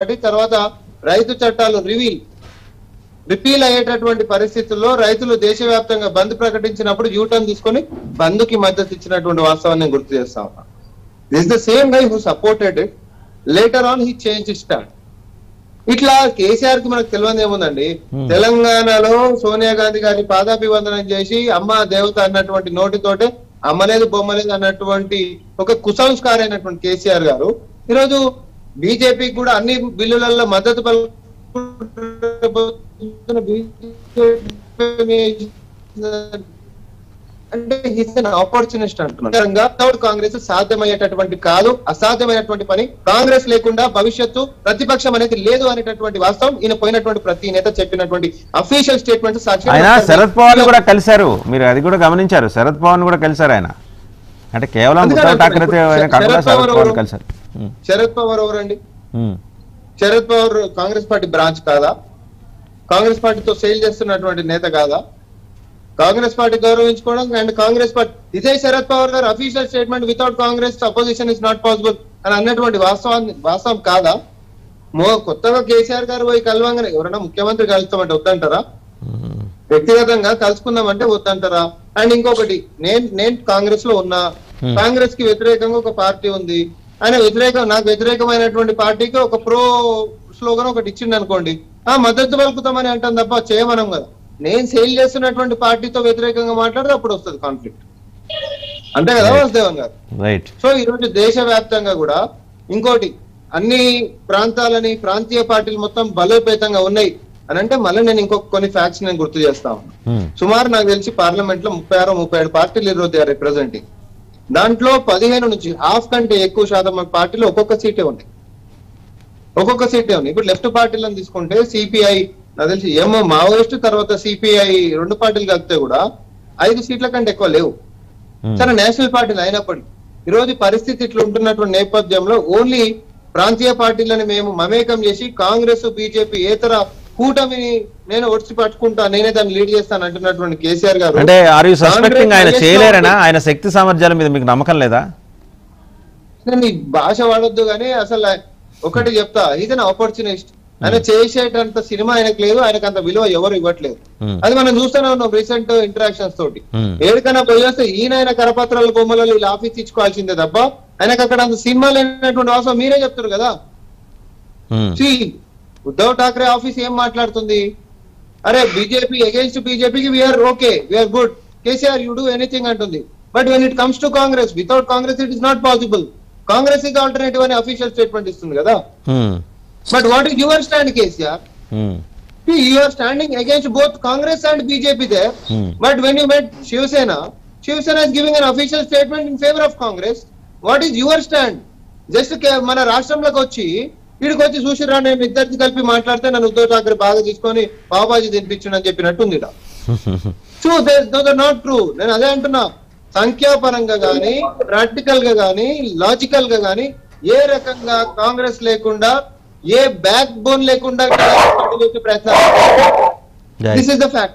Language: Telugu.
ఒకటి తర్వాత రైతు చట్టాలు రివీల్ రిపీల్ అయ్యేటటువంటి పరిస్థితుల్లో రైతులు దేశవ్యాప్తంగా బంద్ ప్రకటించినప్పుడు యూటర్న్ తీసుకొని బంద్కి మద్దతు ఇచ్చినటువంటి వాస్తవాన్ని నేను గుర్తు చేస్తా ఉన్నా. This the same guy who supported it later on he change stand ఇట్లా కేసీఆర్కి మనకు తెలియదు ఏముందండి? తెలంగాణలో సోనియా గాంధీ గారిని పాదాభివందనం చేసి అమ్మ దేవత అన్నటువంటి నోటితోటే అమ్మలేదు బొమ్మలేదు అన్నటువంటి ఒక కుసంస్కార అయినటువంటి కేసీఆర్ గారు ఈరోజు బీజేపీకి కూడా అన్ని బిల్లులలో మద్దతు అంటే హిస్ అన్ ఆపర్చునిస్ట్ అంటున్నారు కాంగ్రెస్ సాధ్యమయ్యేటటువంటి కాదు అసాధ్యమైనటువంటి పని. కాంగ్రెస్ లేకుండా భవిష్యత్తు ప్రతిపక్షం అనేది లేదు అనేటటువంటి వాస్తవం. ఈయన పోయినటువంటి ప్రతి నేత చెప్పినటువంటి అఫీషియల్ స్టేట్మెంట్ సాక్షి ఆయన శరద్ పవార్ కూడా కలిశారు. మీరు అది కూడా గమనించారు. శరద్ పవార్ కూడా కలిశారు ఆయన. అంటే కేవలం శరద్ కాకుండా శరద్ పవార్ పవార్ ఎవరు? కలిశారు. శరద్ పవార్ ఎవరండి? Um, Sharad Pawar Congress party branch కాదా? కాంగ్రెస్ పార్టీతో సేల్ చేస్తున్నటువంటి నేత కాదా? కాంగ్రెస్ పార్టీ గౌరవించుకోవడం అండ్ కాంగ్రెస్ పార్టీ ఇదే శరద్ పవార్ గారు official statement without Congress opposition is not possible అని అన్నటువంటి వాస్తవాన్ని వాస్తవం కాదా? మో కొత్తగా కేసీఆర్ గారు పోయి కలవంగానే ఎవరైనా ముఖ్యమంత్రి కలుస్తామంటే వద్దంటారా? ఉమ్, వ్యక్తిగతంగా కలుసుకుందామంటే వద్దంటారా? అండ్ ఇంకొకటి నేను నేను కాంగ్రెస్లో ఉన్నా. Hmm. కాంగ్రెస్కి వ్యతిరేకంగా ఒక పార్టీ ఉంది. ఆయన వ్యతిరేకం నాకు వ్యతిరేకమైనటువంటి పార్టీకి ఒక ప్రో స్లోగన్ ఒకటి ఇచ్చిండు అనుకోండి. ఆ మద్దతు పలుకుతామని అంటాం తప్ప చేయమనం కదా. నేను సేల్ చేస్తున్నటువంటి పార్టీతో వ్యతిరేకంగా మాట్లాడితే అప్పుడు వస్తుంది కాన్ఫ్లిక్ట్ అంతే కదా వాసుదేవన్ గారు? రైట్ సో ఈ రోజు దేశవ్యాప్తంగా కూడా ఇంకోటి అన్ని ప్రాంతాలని ప్రాంతీయ పార్టీలు మొత్తం బలోపేతంగా ఉన్నాయి అని అంటే మళ్ళీ నేను ఇంకొక కొన్ని ఫ్యాక్ట్స్ నేను గుర్తు చేస్తా ఉన్నా. ఉమ్, సుమారు నాకు తెలిసి పార్లమెంట్లో ముప్పై ఆరు ముప్పై ఏడు పార్టీలు ఈరోజు రిప్రజెంటింగ్ దాంట్లో పదిహేను నుంచి హాఫ్ కంటే ఎక్కువ శాతం మన పార్టీలో ఒక్కొక్క సీటే ఉన్నాయి. ఒక్కొక్క సీటే ఉంది ఇప్పుడు లెఫ్ట్ పార్టీలను తీసుకుంటే సిపిఐ నాకు తెలిసి ఏమో మావోయిస్ట్ తర్వాత సిపిఐ రెండు పార్టీలు కలిపితే కూడా ఐదు సీట్ల కంటే ఎక్కువ లేవు. ఉమ్, సరే నేషనల్ పార్టీలు అయినప్పటికీ ఈ రోజు పరిస్థితి ఇట్లా ఉంటున్నటువంటి నేపథ్యంలో ఓన్లీ ప్రాంతీయ పార్టీలను మేము మమేకం చేసి కాంగ్రెస్ బీజేపీ ఏతర కూటమిని నేను ఒడిచి పట్టుకుంటా నేనే దాన్ని లీడ్ చేస్తాను అంటున్నటువంటి కేసీఆర్ గారు. అంటే ఆర్ యూ సస్పెక్టింగ్ ఆయన చేయలేరనా? ఆయన శక్తి సామర్థ్యాల మీద మీకు నమ్మకం లేదా? నేను ఈ భాష వాడొద్దు కానీ అసలు ఒకటి చెప్తా ఈజ్ అన్ ఆపర్చునిస్ట్ ఆయన చేసేటంత సినిమా ఆయనకు లేదు ఆయనకు అంత విలువ ఎవరు ఇవ్వట్లేదు. ఉమ్, అది మనం చూస్తూనే ఉన్నాం రీసెంట్ ఇంటరాక్షన్స్ తోటి. ఉమ్, ఏడికైనా పోయి వస్తే ఈయన ఆయన కరపత్రాల బొమ్మలలో ఇలా ఆఫీస్ ఇచ్చుకోవాల్సిందే తప్ప ఆయనకు అక్కడ అంత సినిమా లేనటువంటి అవసరం మీరే చెప్తారు కదా. ఉద్ధవ్ ఠాక్రే ఆఫీస్ ఏం మాట్లాడుతుంది అరే బీజేపీ అగేన్స్ట్ బీజేపీకి we are okay we are good KCR you do anything అంటుంది but when it comes to Congress without Congress it is not possible Congress is alternative అని అఫీషియల్ స్టేట్మెంట్ ఇస్తుంది కదా but what is your stand KCR both Congress and BJP there. Hmm. But when you met Shiv Sena, Shiv Sena is giving an official statement in favor of Congress. What is your stand? Just మన రాష్ట్రంలోకి వచ్చి వీడికి వచ్చి చూసిరా నేను ఇద్దరికి కలిపి మాట్లాడితే నన్ను ఉద్ధవ్ ఠాకరే బాగా తీసుకొని బాబాజీ తినిపించండి అని చెప్పినట్టుంది. True those are not true నేను అదే అంటున్నా సంఖ్యాపరంగా గానీ ప్రాక్టికల్గా గానీ లాజికల్గా గానీ ఏ రకంగా కాంగ్రెస్ లేకుండా ఏ బ్యాక్ బోన్ లేకుండా ప్రయత్నం Right. This is the fact.